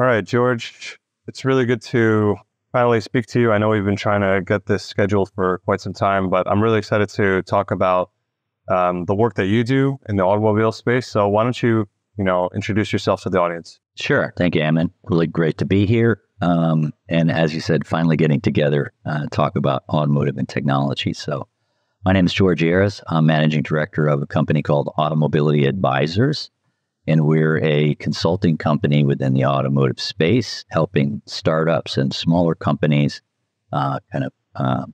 All right, George, it's really good to finally speak to you. I know we've been trying to get this scheduled for quite some time, but I'm really excited to talk about um, the work that you do in the automobile space. So why don't you, you know, introduce yourself to the audience? Sure. Thank you, Ammon. Really great to be here. Um, and as you said, finally getting together, uh, talk about automotive and technology. So my name is George Ayres. I'm managing director of a company called Automobility Advisors. And we're a consulting company within the automotive space, helping startups and smaller companies uh, kind of uh,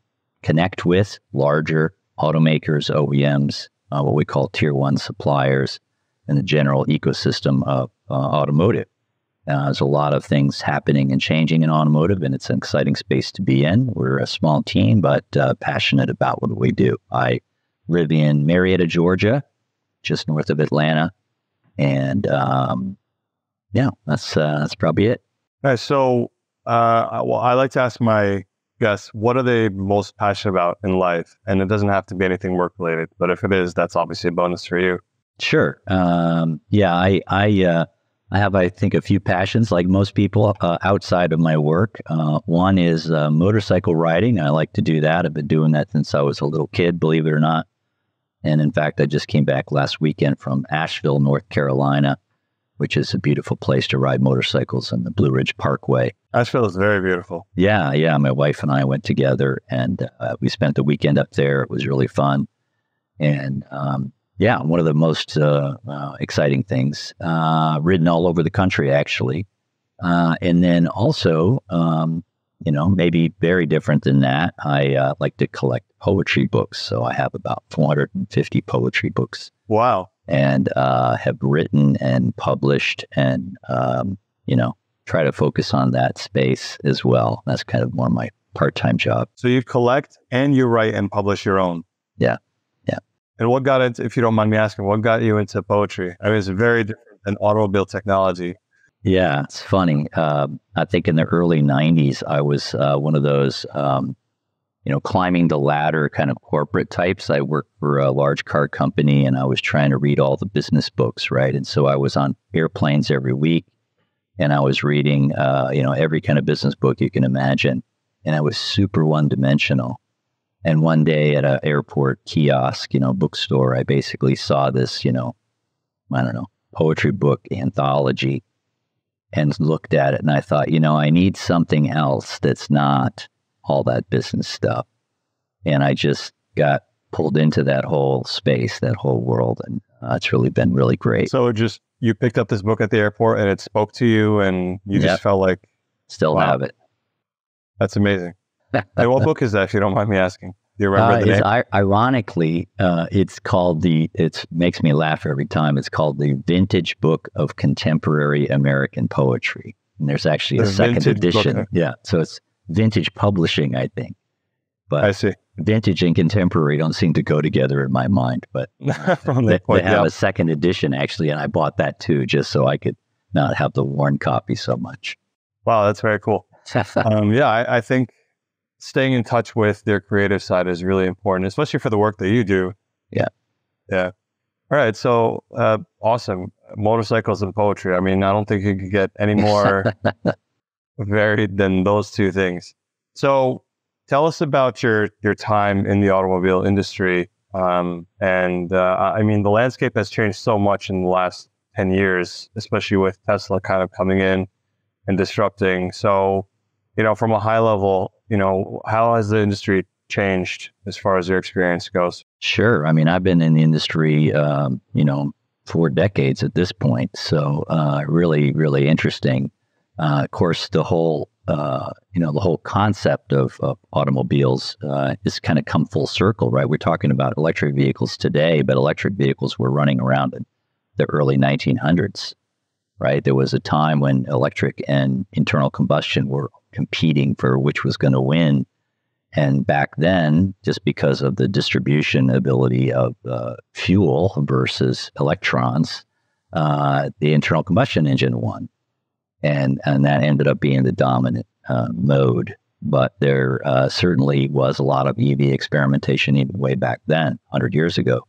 connect with larger automakers, OEMs, uh, what we call tier one suppliers, and the general ecosystem of uh, automotive. Uh, there's a lot of things happening and changing in automotive, and it's an exciting space to be in. We're a small team, but uh, passionate about what we do. I live in Marietta, Georgia, just north of Atlanta and um, yeah, that's uh, that's probably it. All right, so uh, well, I like to ask my guests what are they most passionate about in life, and it doesn't have to be anything work related, but if it is, that's obviously a bonus for you. Sure. Um, yeah, I I uh, I have I think a few passions like most people uh, outside of my work. Uh, one is uh, motorcycle riding. I like to do that. I've been doing that since I was a little kid, believe it or not. And in fact, I just came back last weekend from Asheville, North Carolina, which is a beautiful place to ride motorcycles on the Blue Ridge Parkway. Asheville is very beautiful. Yeah, yeah. My wife and I went together and uh, we spent the weekend up there. It was really fun. And um, yeah, one of the most uh, uh, exciting things, uh, ridden all over the country, actually. Uh, and then also, um, you know, maybe very different than that. I uh, like to collect poetry books. So I have about 450 poetry books. Wow. And uh, have written and published and, um, you know, try to focus on that space as well. That's kind of more of my part time job. So you collect and you write and publish your own. Yeah. Yeah. And what got into, if you don't mind me asking, what got you into poetry? I mean, it's very different than automobile technology. Yeah, it's funny. Uh, I think in the early 90s, I was uh, one of those, um, you know, climbing the ladder kind of corporate types. I worked for a large car company and I was trying to read all the business books, right? And so I was on airplanes every week and I was reading, uh, you know, every kind of business book you can imagine. And I was super one dimensional. And one day at an airport kiosk, you know, bookstore, I basically saw this, you know, I don't know, poetry book anthology and looked at it and I thought, you know, I need something else that's not all that business stuff. And I just got pulled into that whole space, that whole world. And uh, it's really been really great. So just you picked up this book at the airport and it spoke to you and you yep. just felt like still wow, have it. That's amazing. and what book is that if you don't mind me asking? Do you remember uh, the name? I- ironically, uh, it's called the. It makes me laugh every time. It's called the Vintage Book of Contemporary American Poetry, and there's actually the a second edition. Book. Yeah, so it's vintage publishing, I think. But I see. Vintage and contemporary don't seem to go together in my mind, but From they, point, they have yeah. a second edition actually, and I bought that too, just so I could not have the worn copy so much. Wow, that's very cool. um, yeah, I, I think staying in touch with their creative side is really important, especially for the work that you do. Yeah. Yeah. All right. So uh, awesome. Motorcycles and poetry. I mean, I don't think you could get any more varied than those two things. So tell us about your, your time in the automobile industry. Um, and uh, I mean, the landscape has changed so much in the last 10 years, especially with Tesla kind of coming in and disrupting. So, you know, from a high level, you know, how has the industry changed as far as your experience goes? Sure. I mean, I've been in the industry, um, you know, four decades at this point. So, uh, really, really interesting. Uh, of course, the whole, uh, you know, the whole concept of, of automobiles uh, is kind of come full circle, right? We're talking about electric vehicles today, but electric vehicles were running around in the early 1900s, right? There was a time when electric and internal combustion were competing for which was going to win. And back then, just because of the distribution ability of uh, fuel versus electrons, uh, the internal combustion engine won, and and that ended up being the dominant uh, mode. But there uh, certainly was a lot of EV experimentation even way back then, hundred years ago,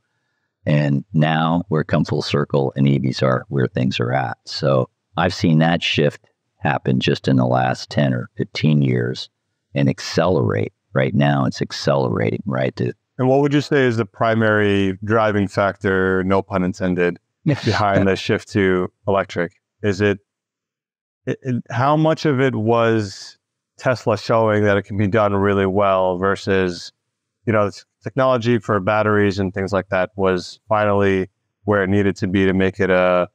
and now we're come full circle, and EVs are where things are at. So I've seen that shift happened just in the last 10 or 15 years and accelerate. Right now, it's accelerating, right? To, and what would you say is the primary driving factor, no pun intended, behind the shift to electric? Is it, it, it, how much of it was Tesla showing that it can be done really well versus, you know, technology for batteries and things like that was finally where it needed to be to make it a,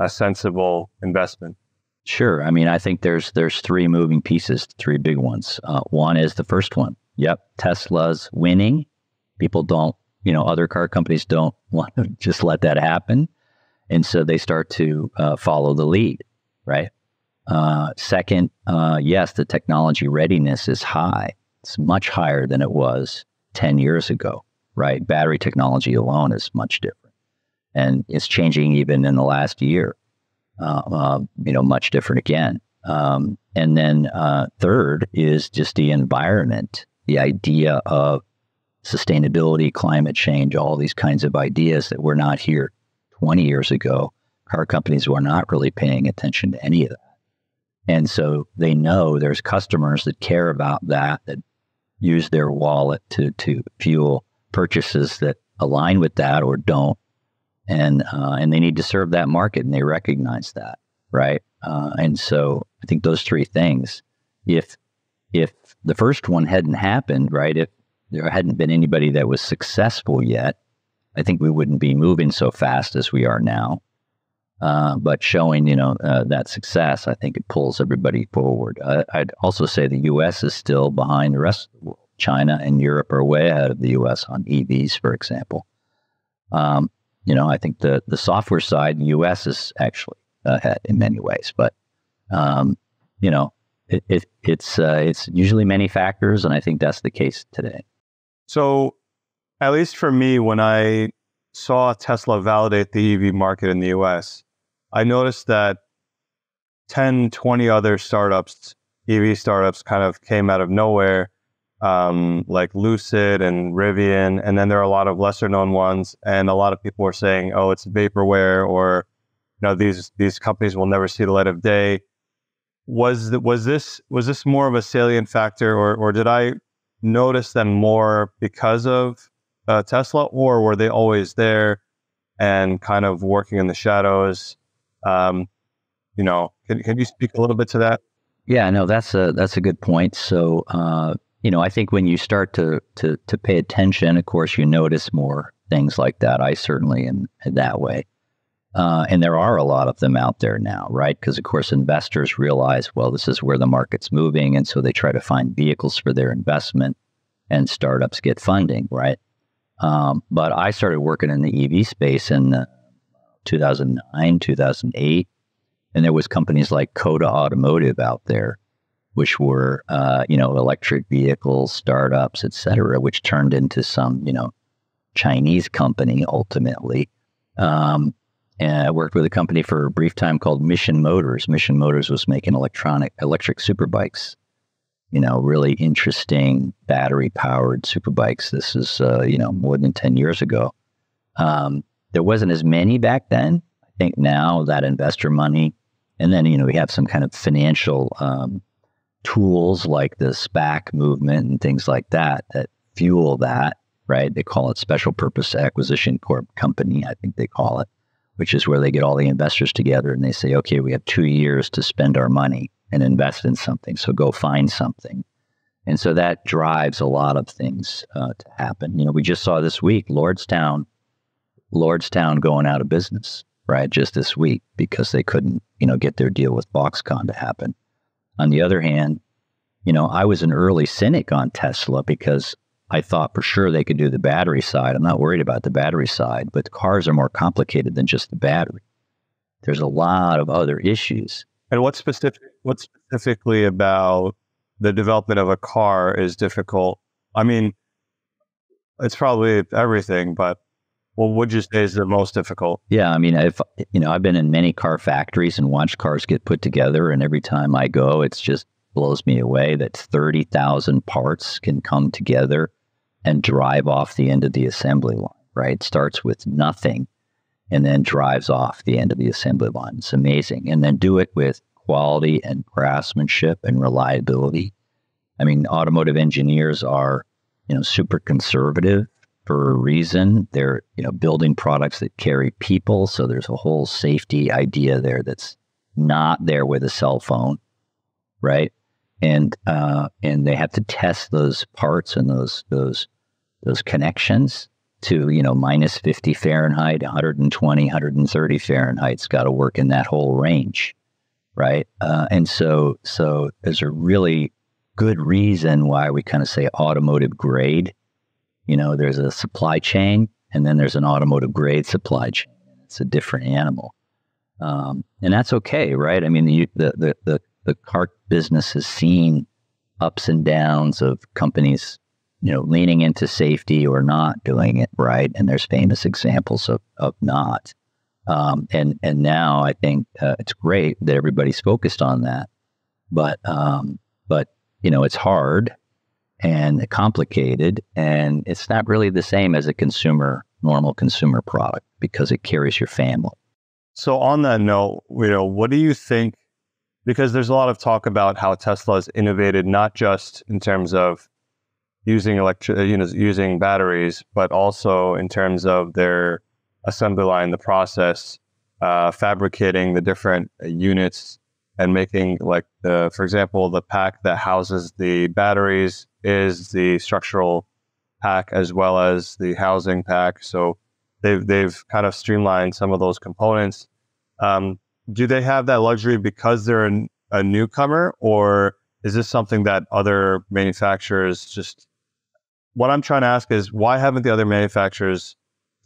a sensible investment? Sure. I mean, I think there's there's three moving pieces, three big ones. Uh, one is the first one. Yep, Tesla's winning. People don't, you know, other car companies don't want to just let that happen, and so they start to uh, follow the lead, right? Uh, second, uh, yes, the technology readiness is high. It's much higher than it was ten years ago, right? Battery technology alone is much different, and it's changing even in the last year you know, much different again. Um, and then uh, third is just the environment, the idea of sustainability, climate change, all these kinds of ideas that were not here 20 years ago. Car companies were not really paying attention to any of that. And so they know there's customers that care about that, that use their wallet to, to fuel purchases that align with that or don't and uh, and they need to serve that market, and they recognize that, right? Uh, and so I think those three things, if if the first one hadn't happened, right, if there hadn't been anybody that was successful yet, I think we wouldn't be moving so fast as we are now. Uh, but showing, you know, uh, that success, I think it pulls everybody forward. Uh, I'd also say the U.S. is still behind the rest of the world. China and Europe are way ahead of the U.S. on EVs, for example. Um, you know, I think the the software side, in the U.S. is actually ahead in many ways, but um, you know, it, it it's uh, it's usually many factors, and I think that's the case today. So, at least for me, when I saw Tesla validate the EV market in the U.S., I noticed that 10, 20 other startups, EV startups, kind of came out of nowhere um, like Lucid and Rivian, and then there are a lot of lesser known ones. And a lot of people are saying, "Oh, it's vaporware," or you know, these these companies will never see the light of day. Was was this was this more of a salient factor, or or did I notice them more because of uh, Tesla, or were they always there and kind of working in the shadows? Um, you know, can, can you speak a little bit to that? Yeah, no, that's a that's a good point. So, uh, you know, I think when you start to to to pay attention, of course, you notice more things like that. I certainly am that way. Uh, and there are a lot of them out there now, right? Because, of course, investors realize, well, this is where the market's moving. And so they try to find vehicles for their investment and startups get funding, right? Um, but I started working in the EV space in uh, 2009, 2008. And there was companies like Coda Automotive out there which were uh, you know electric vehicles, startups, et cetera, which turned into some you know Chinese company ultimately. Um, and I worked with a company for a brief time called Mission Motors. Mission Motors was making electronic electric superbikes. You know, really interesting battery powered superbikes. This is uh, you know more than ten years ago. Um, there wasn't as many back then. I think now that investor money, and then you know we have some kind of financial um, tools like the SPAC movement and things like that that fuel that, right? They call it special purpose acquisition corp company, I think they call it, which is where they get all the investors together and they say, okay, we have two years to spend our money and invest in something. So go find something. And so that drives a lot of things uh, to happen. You know, we just saw this week Lordstown, Lordstown going out of business, right? Just this week because they couldn't, you know, get their deal with Foxconn to happen. On the other hand, you know, I was an early cynic on Tesla because I thought for sure they could do the battery side. I'm not worried about the battery side, but cars are more complicated than just the battery. There's a lot of other issues. And what specific what specifically about the development of a car is difficult? I mean, it's probably everything, but what would you say is the most difficult? Yeah, I mean, if you know, I've been in many car factories and watched cars get put together, and every time I go, it's just blows me away that thirty thousand parts can come together and drive off the end of the assembly line. Right, starts with nothing, and then drives off the end of the assembly line. It's amazing, and then do it with quality and craftsmanship and reliability. I mean, automotive engineers are, you know, super conservative for a reason. They're, you know, building products that carry people. So there's a whole safety idea there that's not there with a cell phone, right? And uh, and they have to test those parts and those those those connections to you know minus 50 Fahrenheit, 120, 130 Fahrenheit's got to work in that whole range, right? Uh, and so so there's a really good reason why we kind of say automotive grade. You know, there's a supply chain, and then there's an automotive grade supply chain. It's a different animal, um, and that's okay, right? I mean, the, the the the the car business has seen ups and downs of companies, you know, leaning into safety or not doing it right, and there's famous examples of of not. Um, and and now I think uh, it's great that everybody's focused on that, but um, but you know, it's hard and complicated, and it's not really the same as a consumer, normal consumer product because it carries your family. So, on that note, you know, what do you think? Because there's a lot of talk about how Tesla has innovated, not just in terms of using electric, you know, using batteries, but also in terms of their assembly line, the process, uh, fabricating the different units and making like the, for example, the pack that houses the batteries is the structural pack as well as the housing pack. So they've they've kind of streamlined some of those components. Um, do they have that luxury because they're an, a newcomer, or is this something that other manufacturers just? What I'm trying to ask is why haven't the other manufacturers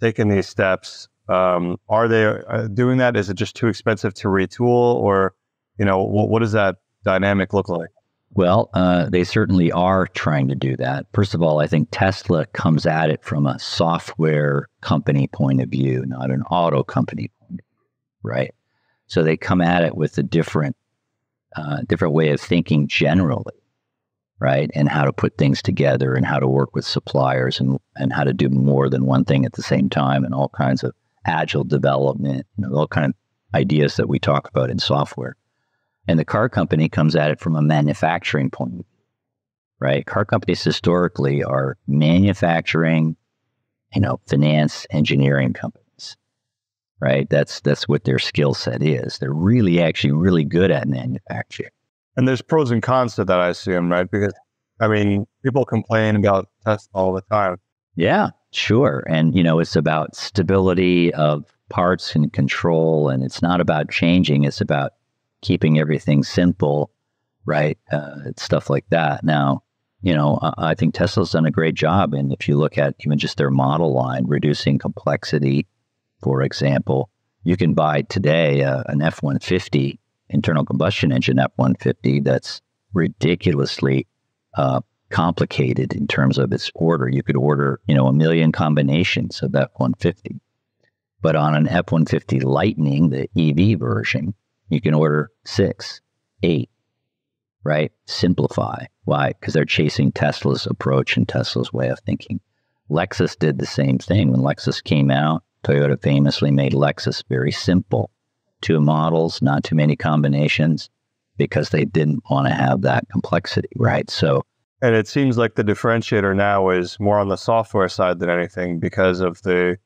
taken these steps? Um, are they uh, doing that? Is it just too expensive to retool, or you know, what, what does that dynamic look like? Well, uh, they certainly are trying to do that. First of all, I think Tesla comes at it from a software company point of view, not an auto company point right? So they come at it with a different, uh, different way of thinking generally, right? And how to put things together and how to work with suppliers and, and how to do more than one thing at the same time and all kinds of agile development, you know, all kind of ideas that we talk about in software. And the car company comes at it from a manufacturing point of view, right? Car companies historically are manufacturing, you know, finance, engineering companies, right? That's that's what their skill set is. They're really actually really good at manufacturing. And there's pros and cons to that, I assume, right? Because I mean, people complain about tests all the time. Yeah, sure. And you know, it's about stability of parts and control, and it's not about changing. It's about keeping everything simple, right? Uh, stuff like that. Now, you know, I, I think Tesla's done a great job. And if you look at even just their model line, reducing complexity, for example, you can buy today uh, an F 150 internal combustion engine F 150 that's ridiculously uh, complicated in terms of its order. You could order, you know, a million combinations of F 150. But on an F 150 Lightning, the EV version, you can order six, eight, right? Simplify. Why? Because they're chasing Tesla's approach and Tesla's way of thinking. Lexus did the same thing. When Lexus came out, Toyota famously made Lexus very simple. Two models, not too many combinations, because they didn't want to have that complexity, right? So, and it seems like the differentiator now is more on the software side than anything because of the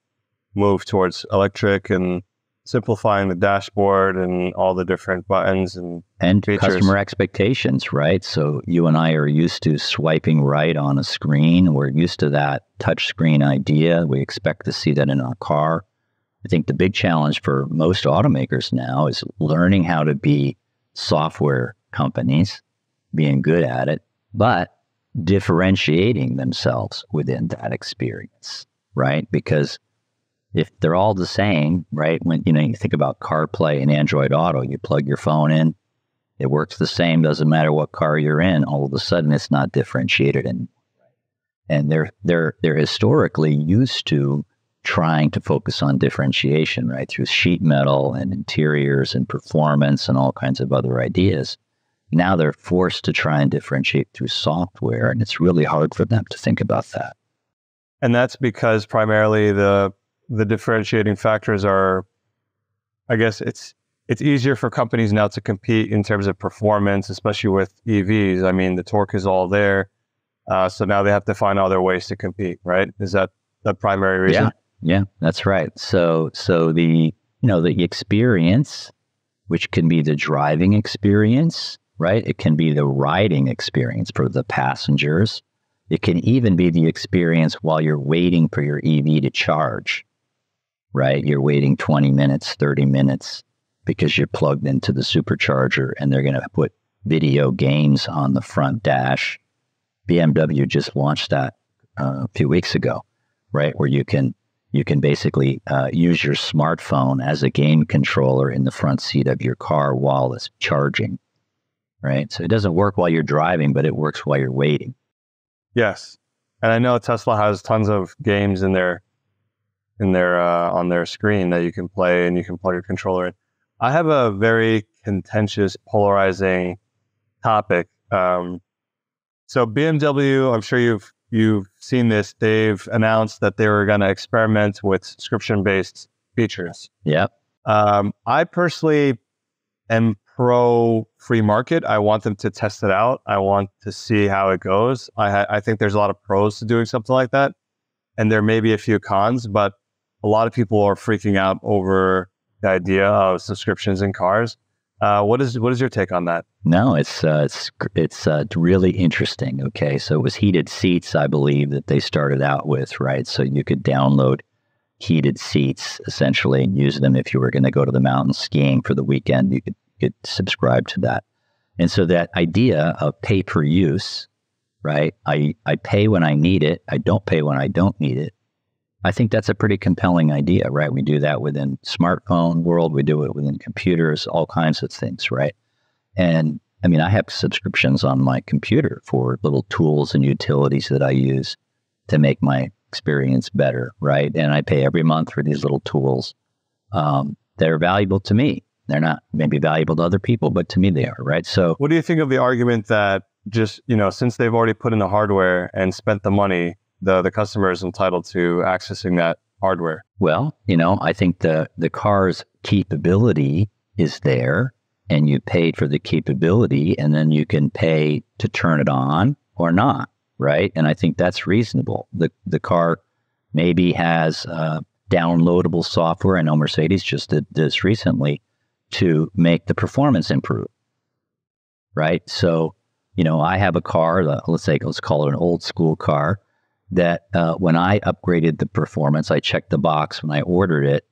move towards electric and simplifying the dashboard and all the different buttons and and features. customer expectations, right? So you and I are used to swiping right on a screen. We're used to that touch screen idea. We expect to see that in our car. I think the big challenge for most automakers now is learning how to be software companies, being good at it, but differentiating themselves within that experience, right? Because if they're all the same, right? When you know you think about CarPlay and Android Auto, you plug your phone in, it works the same. Doesn't matter what car you're in. All of a sudden, it's not differentiated and And they're they're they're historically used to trying to focus on differentiation, right, through sheet metal and interiors and performance and all kinds of other ideas. Now they're forced to try and differentiate through software, and it's really hard for them to think about that. And that's because primarily the the differentiating factors are, I guess it's it's easier for companies now to compete in terms of performance, especially with EVs. I mean, the torque is all there. Uh, so now they have to find other ways to compete, right? Is that the primary reason? Yeah, yeah, that's right. So, so the you know the experience, which can be the driving experience, right? It can be the riding experience for the passengers. It can even be the experience while you're waiting for your EV to charge, right? You're waiting 20 minutes, 30 minutes because you're plugged into the supercharger and they're going to put video games on the front dash. BMW just launched that uh, a few weeks ago, right? Where you can you can basically uh, use your smartphone as a game controller in the front seat of your car while it's charging, right? So it doesn't work while you're driving, but it works while you're waiting. Yes, and I know Tesla has tons of games in their in their uh, on their screen that you can play and you can plug your controller in. I have a very contentious, polarizing topic. Um, so BMW, I'm sure you've you've seen this. They've announced that they were going to experiment with subscription-based features. Yeah. Um, I personally am pro free market. I want them to test it out. I want to see how it goes. I ha- I think there's a lot of pros to doing something like that, and there may be a few cons, but a lot of people are freaking out over the idea of subscriptions in cars. Uh, what is what is your take on that? No, it's uh, it's it's uh, really interesting. Okay, so it was heated seats, I believe, that they started out with, right? So you could download heated seats essentially and use them if you were going to go to the mountain skiing for the weekend. You could could subscribe to that, and so that idea of pay per use, right? I I pay when I need it. I don't pay when I don't need it. I think that's a pretty compelling idea, right? We do that within smartphone world, we do it within computers, all kinds of things, right? And I mean, I have subscriptions on my computer for little tools and utilities that I use to make my experience better, right? And I pay every month for these little tools um, that are valuable to me. They're not maybe valuable to other people, but to me they are, right? So, what do you think of the argument that just you know, since they've already put in the hardware and spent the money, the the customer is entitled to accessing that hardware? Well, you know, I think the the car's capability is there and you paid for the capability and then you can pay to turn it on or not, right? And I think that's reasonable. The the car maybe has uh, downloadable software. I know Mercedes just did this recently to make the performance improve, right? So, you know, I have a car. Let's say let's call it an old school car that uh, when I upgraded the performance, I checked the box when I ordered it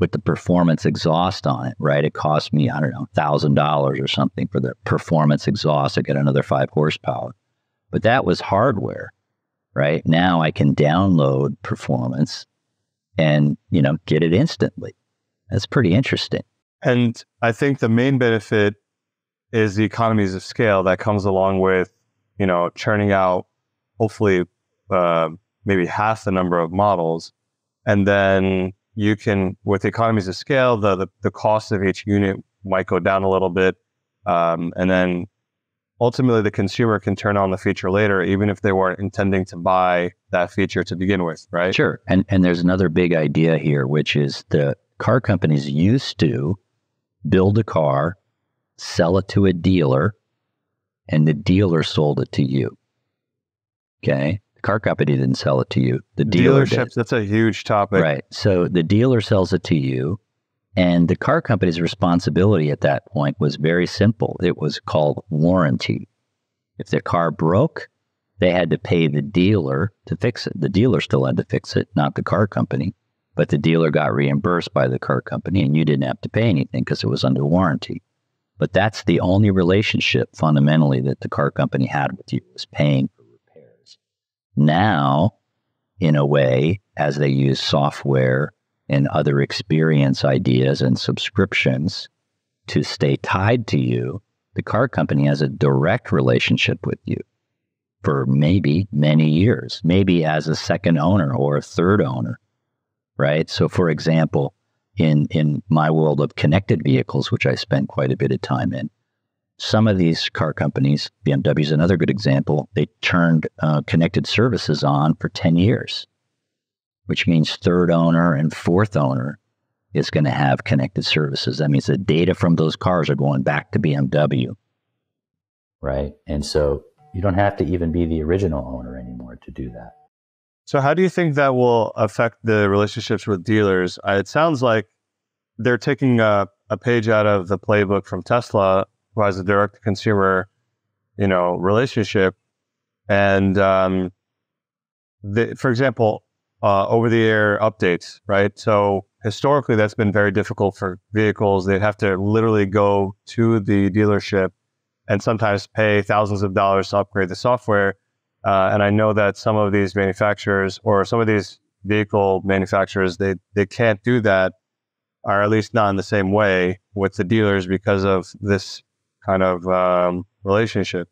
with the performance exhaust on it, right? It cost me, I don't know, $1,000 or something for the performance exhaust. I get another five horsepower. But that was hardware, right? Now I can download performance and, you know, get it instantly. That's pretty interesting. And I think the main benefit is the economies of scale that comes along with, you know, churning out hopefully uh, maybe half the number of models, and then you can, with economies of scale, the, the, the cost of each unit might go down a little bit, um, and then ultimately the consumer can turn on the feature later, even if they weren't intending to buy that feature to begin with, right? Sure. And and there's another big idea here, which is the car companies used to build a car, sell it to a dealer, and the dealer sold it to you. Okay car company didn't sell it to you. The dealer dealerships. Did. That's a huge topic, right? So the dealer sells it to you, and the car company's responsibility at that point was very simple. It was called warranty. If their car broke, they had to pay the dealer to fix it. The dealer still had to fix it, not the car company. But the dealer got reimbursed by the car company, and you didn't have to pay anything because it was under warranty. But that's the only relationship fundamentally that the car company had with you was paying now, in a way, as they use software and other experience ideas and subscriptions to stay tied to you, the car company has a direct relationship with you for maybe many years, maybe as a second owner or a third owner, right? So, for example, in, in my world of connected vehicles, which I spent quite a bit of time in, some of these car companies, BMW is another good example, they turned uh, connected services on for 10 years, which means third owner and fourth owner is going to have connected services. That means the data from those cars are going back to BMW. Right. And so you don't have to even be the original owner anymore to do that. So, how do you think that will affect the relationships with dealers? It sounds like they're taking a, a page out of the playbook from Tesla, who has a direct consumer, you know, relationship. And um, the, for example, uh, over the air updates, right? So historically, that's been very difficult for vehicles. They'd have to literally go to the dealership and sometimes pay thousands of dollars to upgrade the software. Uh, and I know that some of these manufacturers or some of these vehicle manufacturers, they, they can't do that, or at least not in the same way with the dealers because of this kind of um, relationship.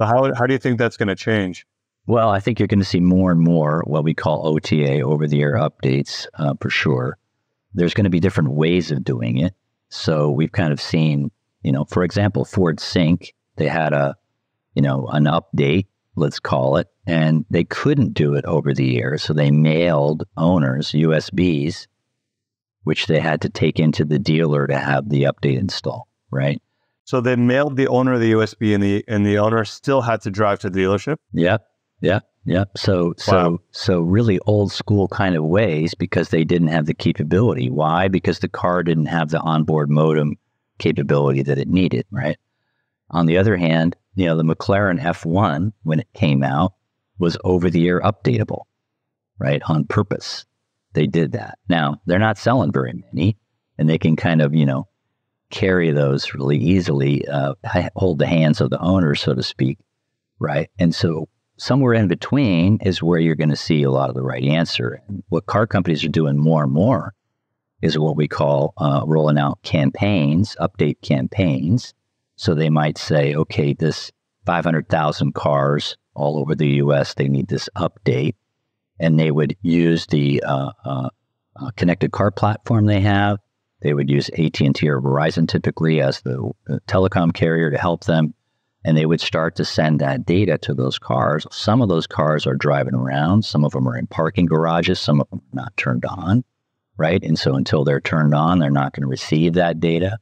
How, how do you think that's going to change? Well, I think you're going to see more and more what we call OTA, over the air updates, uh, for sure. There's going to be different ways of doing it. So we've kind of seen, you know, for example, Ford Sync, they had a, you know, an update, let's call it, and they couldn't do it over the air. So they mailed owners USBs, which they had to take into the dealer to have the update installed, right? So they mailed the owner of the USB, and the and the owner still had to drive to the dealership. Yep. Yeah, yeah. So, so, wow. so really old school kind of ways because they didn't have the capability. Why? Because the car didn't have the onboard modem capability that it needed, right? On the other hand, you know, the McLaren F1, when it came out, was over the air updatable, right? On purpose. They did that. Now, they're not selling very many, and they can kind of, you know, carry those really easily, uh, hold the hands of the owner, so to speak, right? And so somewhere in between is where you're going to see a lot of the right answer. What car companies are doing more and more is what we call uh, rolling out campaigns, update campaigns. So they might say, okay, this 500,000 cars all over the U.S. they need this update, and they would use the uh, uh, uh, connected car platform they have. They would use AT&T or Verizon typically as the uh, telecom carrier to help them and they would start to send that data to those cars. Some of those cars are driving around, some of them are in parking garages, some of them are not turned on, right? And so until they're turned on, they're not going to receive that data,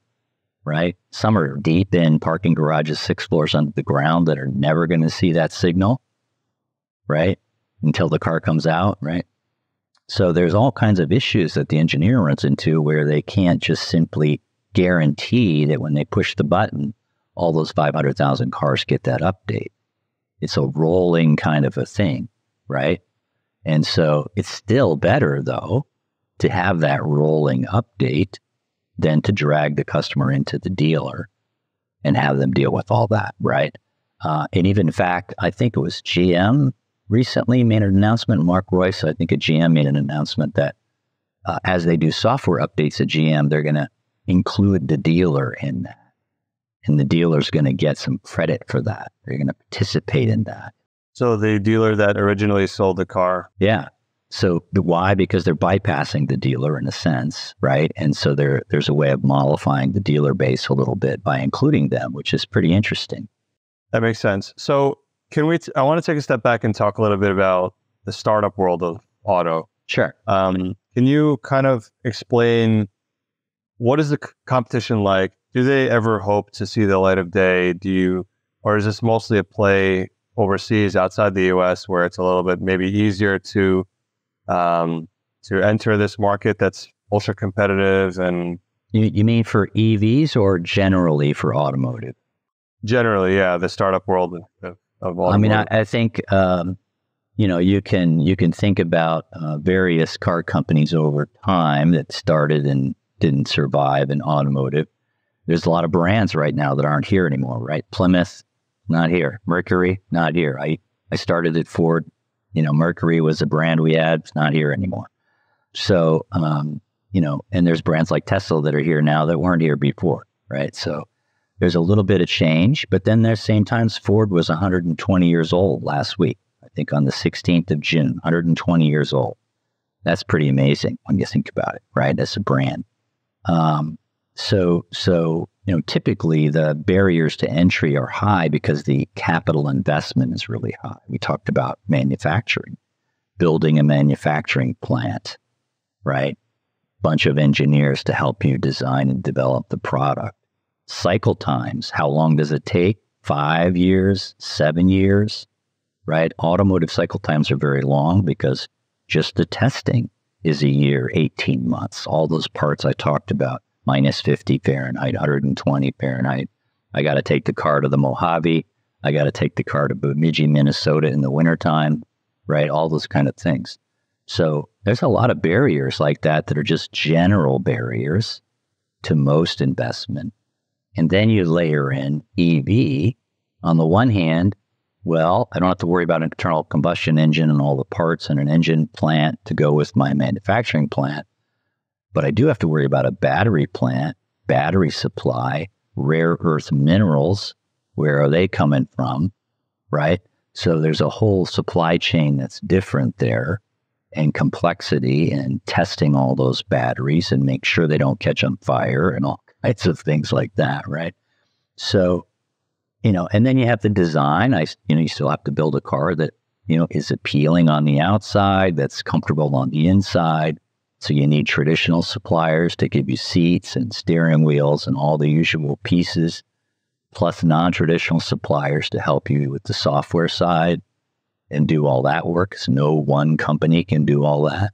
right? Some are deep in parking garages, six floors under the ground that are never going to see that signal, right? Until the car comes out, right? So there's all kinds of issues that the engineer runs into where they can't just simply guarantee that when they push the button, all those 500,000 cars get that update. It's a rolling kind of a thing, right? And so it's still better, though, to have that rolling update than to drag the customer into the dealer and have them deal with all that, right? Uh, and even in fact, I think it was GM recently made an announcement. Mark Reuss, I think at GM made an announcement that uh, as they do software updates at GM, they're going to include the dealer in that and the dealer's going to get some credit for that. They're going to participate in that. So the dealer that originally sold the car. Yeah. So why? Because they're bypassing the dealer in a sense, right? And so there, there's a way of mollifying the dealer base a little bit by including them, which is pretty interesting. That makes sense. So can we? T- I want to take a step back and talk a little bit about the startup world of auto. Sure. Um, can you kind of explain what is the c- competition like do they ever hope to see the light of day? Do you, or is this mostly a play overseas outside the U.S. where it's a little bit maybe easier to um, to enter this market that's ultra competitive and you, you mean for EVs or generally for automotive? Generally, yeah, the startup world of, of automotive. I mean, I, I think um, you know you can you can think about uh, various car companies over time that started and didn't survive in automotive there's a lot of brands right now that aren't here anymore, right? Plymouth, not here. Mercury, not here. I, I started at Ford. You know, Mercury was a brand we had, it's not here anymore. So, um, you know, and there's brands like Tesla that are here now that weren't here before, right? So there's a little bit of change, but then there's same times Ford was 120 years old last week. I think on the 16th of June, 120 years old. That's pretty amazing when you think about it, right? As a brand. Um, so, so you know, typically the barriers to entry are high because the capital investment is really high. We talked about manufacturing, building a manufacturing plant, right? bunch of engineers to help you design and develop the product. Cycle times, how long does it take? Five years, seven years, right? Automotive cycle times are very long because just the testing is a year, 18 months. All those parts I talked about, minus 50 Fahrenheit, 120 Fahrenheit. I got to take the car to the Mojave. I got to take the car to Bemidji, Minnesota in the wintertime, right? All those kind of things. So there's a lot of barriers like that that are just general barriers to most investment. And then you layer in EV. On the one hand, well, I don't have to worry about an internal combustion engine and all the parts and an engine plant to go with my manufacturing plant. But I do have to worry about a battery plant, battery supply, rare earth minerals. Where are they coming from? Right? So there's a whole supply chain that's different there and complexity and testing all those batteries and make sure they don't catch on fire and all kinds of things like that, right? So, you know, and then you have the design. I, you know, you still have to build a car that, you know, is appealing on the outside, that's comfortable on the inside. So you need traditional suppliers to give you seats and steering wheels and all the usual pieces, plus non-traditional suppliers to help you with the software side and do all that work because no one company can do all that,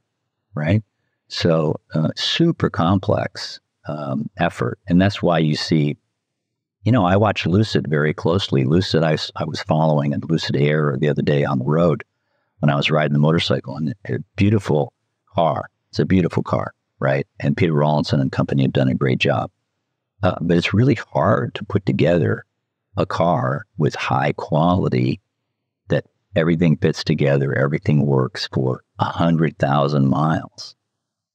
right? So, uh, super complex um, effort. And that's why you see, you know, I watch Lucid very closely. Lucid, I, I was following a Lucid Air the other day on the road when I was riding the motorcycle, and a beautiful car. It's a beautiful car, right? And Peter Rawlinson and company have done a great job. Uh, but it's really hard to put together a car with high quality that everything fits together, everything works for a hundred thousand miles,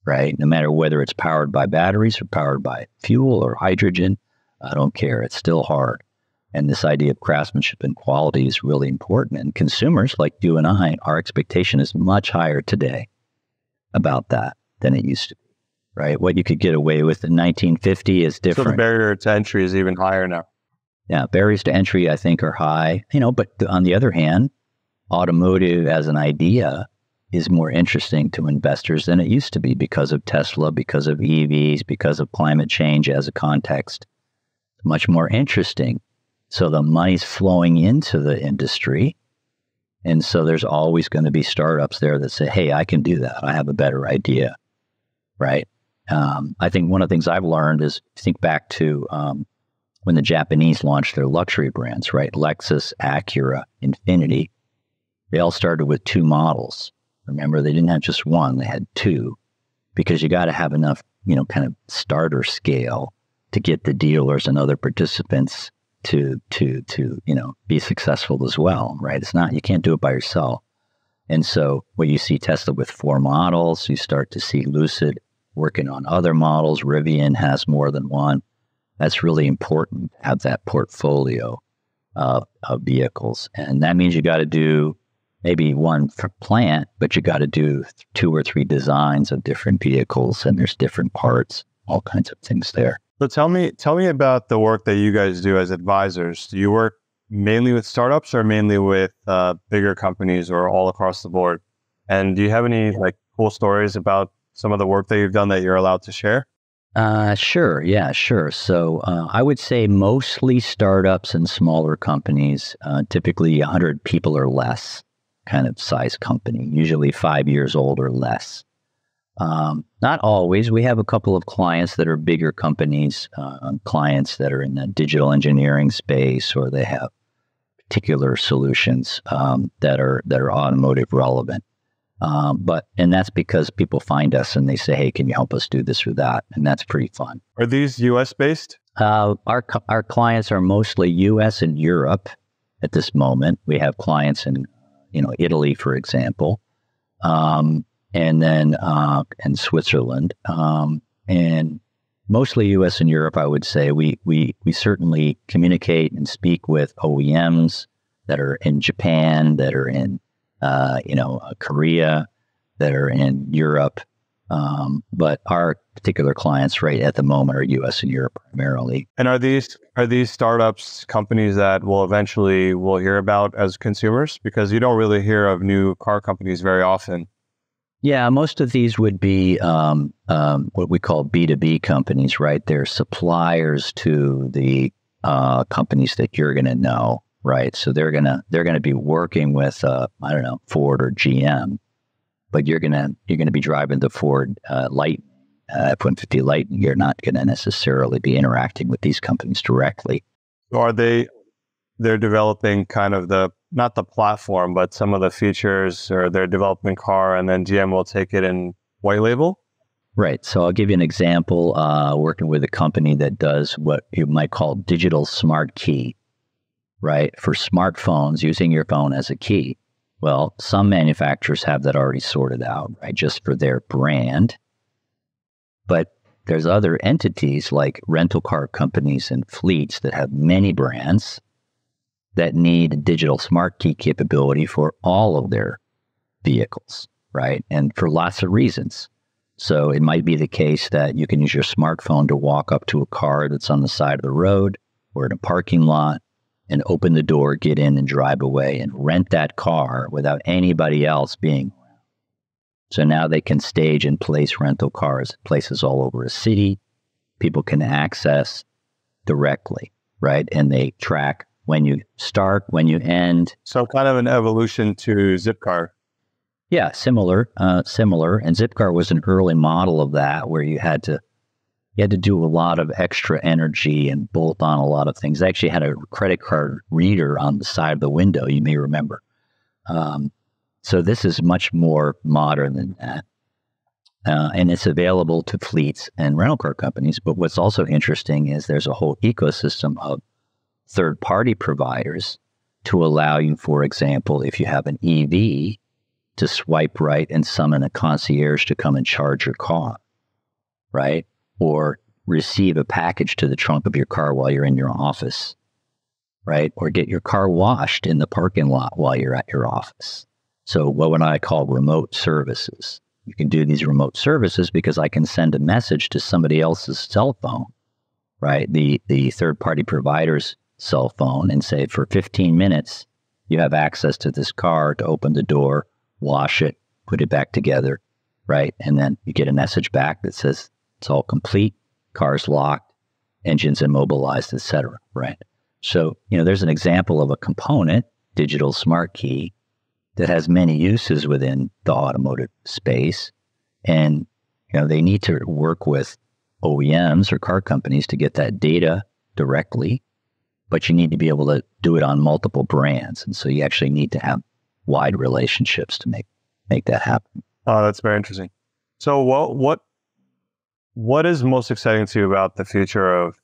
right? No matter whether it's powered by batteries or powered by fuel or hydrogen, I don't care. It's still hard. And this idea of craftsmanship and quality is really important. And consumers like you and I, our expectation is much higher today about that than it used to be, right? What you could get away with in 1950 is different. So the barrier to entry is even higher now. Yeah, barriers to entry, I think, are high. You know, but on the other hand, automotive as an idea is more interesting to investors than it used to be because of Tesla, because of EVs, because of climate change as a context. Much more interesting. So the money's flowing into the industry. And so there's always going to be startups there that say, hey, I can do that. I have a better idea. Right. Um, I think one of the things I've learned is think back to um, when the Japanese launched their luxury brands, right? Lexus, Acura, Infiniti they all started with two models. Remember, they didn't have just one, they had two because you got to have enough, you know, kind of starter scale to get the dealers and other participants to to to, you know, be successful as well, right? It's not you can't do it by yourself. And so when you see Tesla with four models, you start to see Lucid working on other models. Rivian has more than one. That's really important have that portfolio of, of vehicles. And that means you got to do maybe one for plant, but you got to do two or three designs of different vehicles, and there's different parts, all kinds of things there. So tell me, tell me about the work that you guys do as advisors. Do you work mainly with startups or mainly with uh, bigger companies or all across the board? And do you have any like cool stories about some of the work that you've done that you're allowed to share? Uh, sure. Yeah, sure. So uh, I would say mostly startups and smaller companies, uh, typically 100 people or less kind of size company, usually five years old or less. Um, not always. We have a couple of clients that are bigger companies, uh, clients that are in the digital engineering space, or they have particular solutions um, that are that are automotive relevant. Um, but and that's because people find us and they say, "Hey, can you help us do this or that?" And that's pretty fun. Are these U.S. based? Uh, our our clients are mostly U.S. and Europe at this moment. We have clients in you know, Italy, for example, um, and then uh, and Switzerland, um, and mostly U.S. and Europe. I would say we we we certainly communicate and speak with OEMs that are in Japan, that are in uh, you know uh, Korea, that are in Europe. Um, but our particular clients right at the moment are U.S. and Europe primarily. And are these are these startups companies that will eventually we'll hear about as consumers? Because you don't really hear of new car companies very often. Yeah, most of these would be um, um, what we call B2B companies, right? They're suppliers to the uh, companies that you're going to know, right? So they're gonna they're gonna be working with uh, I don't know Ford or GM, but you're gonna you're gonna be driving the Ford uh, Lightning, uh, F-150 Lightning. You're not going to necessarily be interacting with these companies directly. So are they? They're developing kind of the not the platform, but some of the features, or they're developing car, and then GM will take it in white label. Right. So I'll give you an example. Uh, working with a company that does what you might call digital smart key, right? For smartphones, using your phone as a key. Well, some manufacturers have that already sorted out, right? Just for their brand. But there's other entities like rental car companies and fleets that have many brands that need digital smart key capability for all of their vehicles, right? And for lots of reasons. So it might be the case that you can use your smartphone to walk up to a car that's on the side of the road or in a parking lot and open the door, get in and drive away and rent that car without anybody else being. So now they can stage and place rental cars at places all over a city. People can access directly, right? And they track when you start, when you end. So kind of an evolution to Zipcar. Yeah, similar, uh, similar. And Zipcar was an early model of that, where you had to you had to do a lot of extra energy and bolt on a lot of things. They actually had a credit card reader on the side of the window. You may remember. Um, so this is much more modern than that. Uh, and it's available to fleets and rental car companies. But what's also interesting is there's a whole ecosystem of third party providers to allow you, for example, if you have an EV, to swipe right and summon a concierge to come and charge your car, right? Or receive a package to the trunk of your car while you're in your office, right? Or get your car washed in the parking lot while you're at your office. So, what would I call remote services? You can do these remote services because I can send a message to somebody else's cell phone, right? The, the third party provider's cell phone and say, for 15 minutes, you have access to this car to open the door, wash it, put it back together, right? And then you get a message back that says, it's all complete, cars locked, engines immobilized, etc. Right. So, you know, there's an example of a component, digital smart key, that has many uses within the automotive space. And, you know, they need to work with OEMs or car companies to get that data directly, but you need to be able to do it on multiple brands. And so you actually need to have wide relationships to make make that happen. Oh, that's very interesting. So what what what is most exciting to you about the future of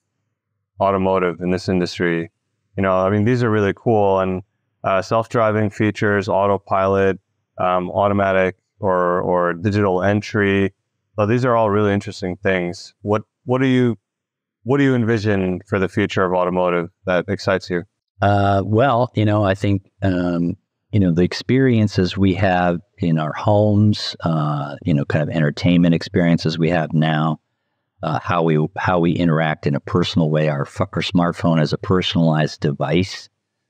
automotive in this industry? You know, I mean, these are really cool and uh, self-driving features, autopilot, um, automatic or or digital entry. These are all really interesting things. What what do you what do you envision for the future of automotive that excites you? Uh, well, you know, I think um, you know the experiences we have in our homes, uh, you know, kind of entertainment experiences we have now, uh, how we how we interact in a personal way. Our our smartphone is a personalized device.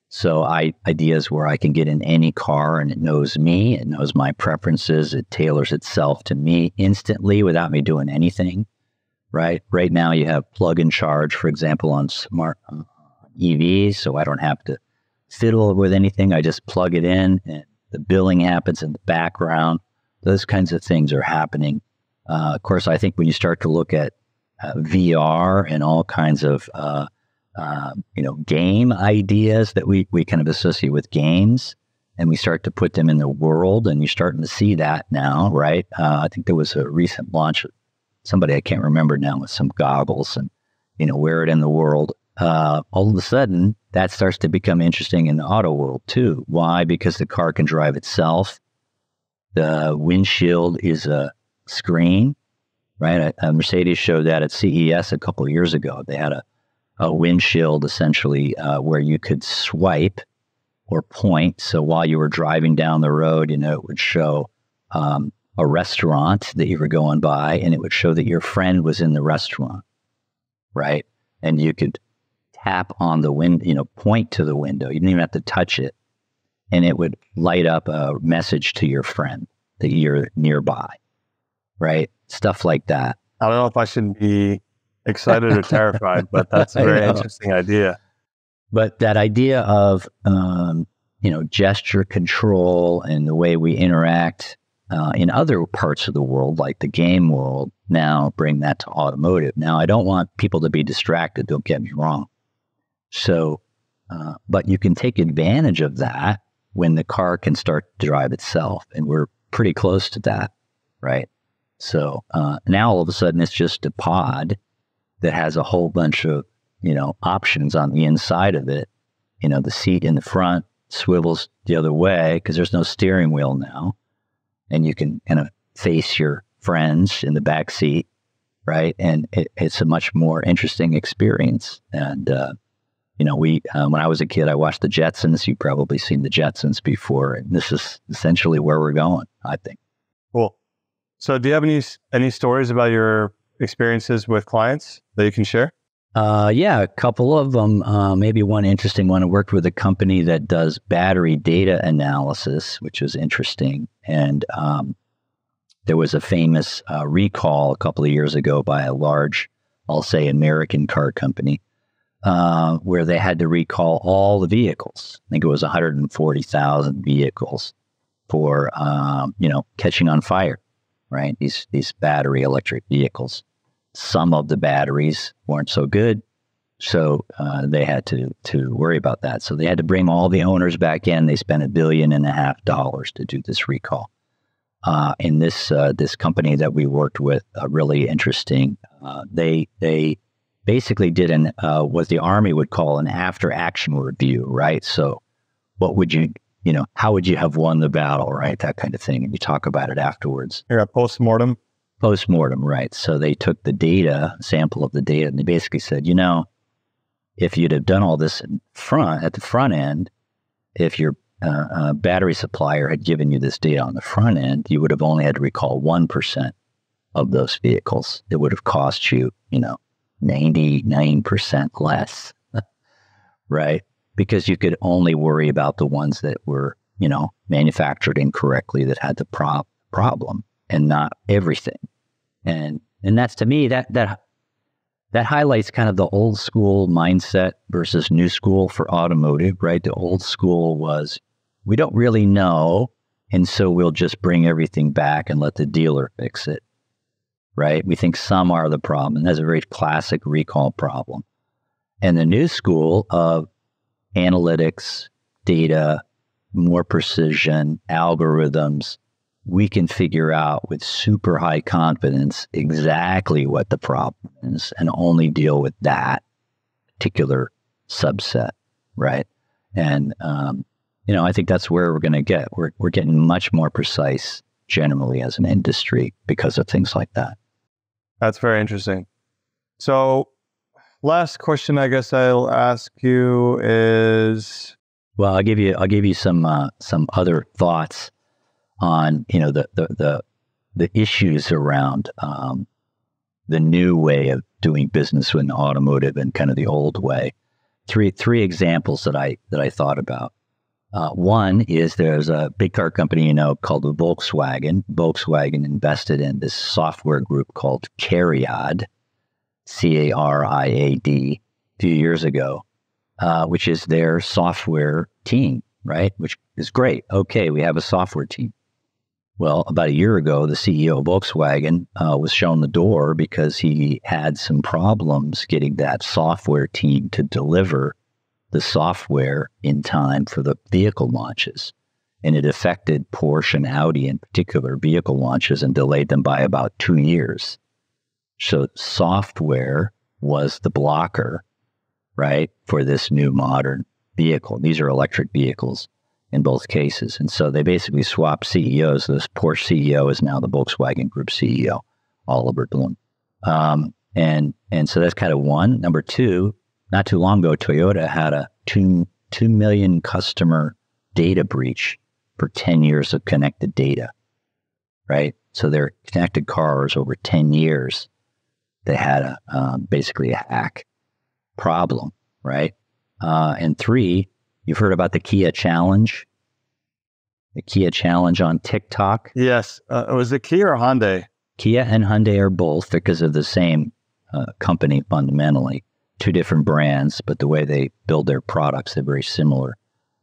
So I ideas where I can get in any car and it knows me, it knows my preferences, it tailors itself to me instantly without me doing anything. Right. Right now you have plug and charge, for example, on smart uh, EVs, so I don't have to fiddle with anything. I just plug it in and the billing happens in the background. Those kinds of things are happening. Uh, of course, I think when you start to look at uh, VR and all kinds of uh, uh, you know game ideas that we we kind of associate with games, and we start to put them in the world, and you're starting to see that now, right? Uh, I think there was a recent launch, of somebody I can't remember now, with some goggles and you know wear it in the world. All of a sudden, that starts to become interesting in the auto world too. Why? Because the car can drive itself. The windshield is a screen right? A Mercedes showed that at CES a couple years ago. They had a, a windshield essentially uh, where you could swipe or point. So while you were driving down the road, you know, it would show um, a restaurant that you were going by and it would show that your friend was in the restaurant, right? And you could tap on the window, you know, point to the window. You didn't even have to touch it. And it would light up a message to your friend that you're nearby, right? Stuff like that. I don't know if I should be excited or terrified, but that's a very interesting idea. But that idea of um, you know gesture control and the way we interact uh, in other parts of the world, like the game world, now bring that to automotive. Now, I don't want people to be distracted. Don't get me wrong. So, uh, but you can take advantage of that when the car can start to drive itself, and we're pretty close to that, right? So uh, now all of a sudden it's just a pod that has a whole bunch of you know options on the inside of it. You know, the seat in the front swivels the other way because there's no steering wheel now and you can kind of face your friends in the back seat, right? And it, it's a much more interesting experience. And uh, you know, we um, when I was a kid, I watched the Jetsons. You've probably seen the Jetsons before, and this is essentially where we're going. I think. Cool. So, do you have any any stories about your experiences with clients that you can share? Uh, yeah, a couple of them. Uh, maybe one interesting one. I worked with a company that does battery data analysis, which was interesting. And um, there was a famous uh, recall a couple of years ago by a large, I'll say, American car company, uh, where they had to recall all the vehicles. I think it was 140,000 vehicles for, um, you know, catching on fire. Right, these these battery electric vehicles some of the batteries weren't so good. So uh, they had to to worry about that. So they had to bring all the owners back in. They spent a billion and a half dollars to do this recall. Uh, and this uh, this company that we worked with, really interesting. Uh, they they basically did an uh, what the army would call an after action review, right? So what would you you know how would you have won the battle, right? That kind of thing, and you talk about it afterwards. A post mortem Post-mortem, right. So they took the data, sample of the data, and they basically said, you know, if you'd have done all this in front at the front end, if your uh, uh, battery supplier had given you this data on the front end, you would have only had to recall one percent of those vehicles. It would have cost you, you know, ninety nine percent less, right? Because you could only worry about the ones that were, you know, manufactured incorrectly that had the pro- problem, and not everything and and that's to me that that that highlights kind of the old school mindset versus new school for automotive, right? The old school was we don't really know, and so we'll just bring everything back and let the dealer fix it, right? We think some are the problem, and that's a very classic recall problem. And the new school of analytics, data, more precision, algorithms, we can figure out with super high confidence exactly what the problem is and only deal with that particular subset, right? And, um, you know, I think that's where we're going to get. We're, we're getting much more precise generally as an industry because of things like that. That's very interesting. So, last question I guess I'll ask you is well, I'll give you I'll give you some uh, some other thoughts on you know the the the, the issues around um, the new way of doing business in automotive and kind of the old way. Three three examples that I that I thought about. Uh, one is there's a big car company you know called Volkswagen. Volkswagen invested in this software group called Cariad, C A R I A D, a few years ago, uh, which is their software team, right? Which is great. Okay, we have a software team. Well, about a year ago, the CEO of Volkswagen uh, was shown the door because he had some problems getting that software team to deliver the software in time for the vehicle launches. And it affected Porsche and Audi in particular vehicle launches and delayed them by about two years. So, software was the blocker, right, for this new modern vehicle. These are electric vehicles in both cases. And so they basically swapped CEOs. This Porsche CEO is now the Volkswagen Group CEO, Oliver Blume. Um, and and so that's kind of one. Number two, not too long ago, Toyota had a two two million customer data breach for ten years of connected data. Right, so their connected cars over ten years, they had a um, basically a hack problem. Right, uh, and three, You've heard about the Kia Challenge. the Kia Challenge on TikTok. Yes. Uh, was it Kia or Hyundai? Kia and Hyundai are both because of the same uh, company fundamentally. Two different brands, but the way they build their products, they're very similar.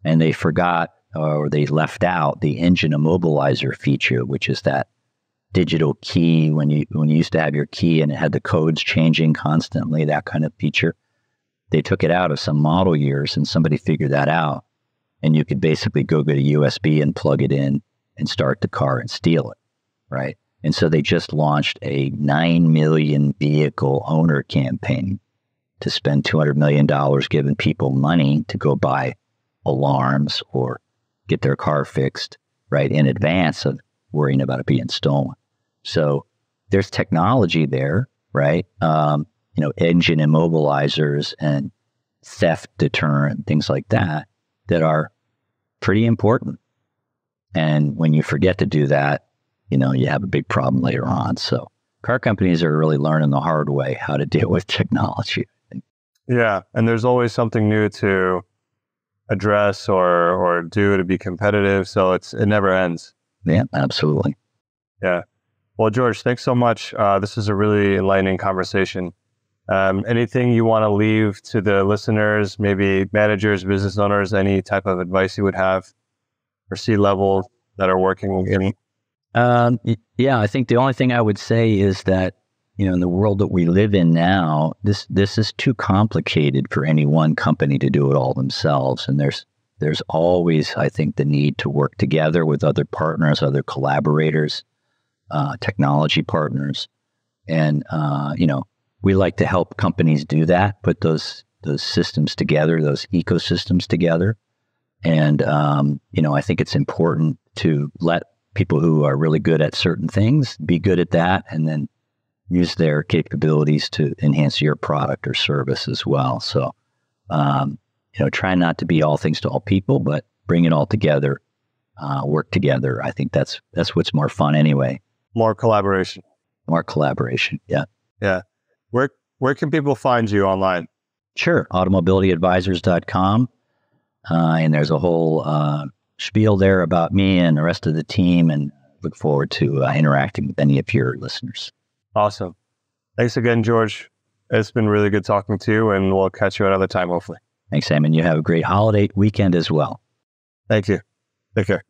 And they forgot or they left out the engine immobilizer feature, which is that digital key when you when you used to have your key and it had the codes changing constantly, that kind of feature. They took it out of some model years and somebody figured that out. And you could basically go get a USB and plug it in and start the car and steal it. Right. And so they just launched a 9 million vehicle owner campaign to spend $200 million giving people money to go buy alarms or get their car fixed right in advance of worrying about it being stolen. So there's technology there, right? Um, you know, engine immobilizers and theft deterrent, things like that, that are pretty important. And when you forget to do that, you know, you have a big problem later on. So car companies are really learning the hard way how to deal with technology. Yeah. And there's always something new to address or or do to be competitive. So it's it never ends. Yeah, absolutely. Yeah. Well, George, thanks so much. Uh, this is a really enlightening conversation. Um, anything you want to leave to the listeners, maybe managers, business owners, any type of advice you would have for C level that are working in? Um, yeah, I think the only thing I would say is that you know, in the world that we live in now, this this is too complicated for any one company to do it all themselves. And there's there's always, I think, the need to work together with other partners, other collaborators, uh, technology partners, and uh, you know, we like to help companies do that, put those those systems together, those ecosystems together. And um, you know, I think it's important to let people who are really good at certain things be good at that, and then use their capabilities to enhance your product or service as well. So, um, you know, try not to be all things to all people, but bring it all together, uh, work together. I think that's that's what's more fun anyway. More collaboration. More collaboration. Yeah. Yeah. Where where can people find you online? Sure. Automobilityadvisors.com. Uh, and there's a whole uh, spiel there about me and the rest of the team, and look forward to uh, interacting with any of your listeners. Awesome. Thanks again, George. It's been really good talking to you, and we'll catch you another time, hopefully. Thanks, Simon. You have a great holiday weekend as well. Thank you. Take care.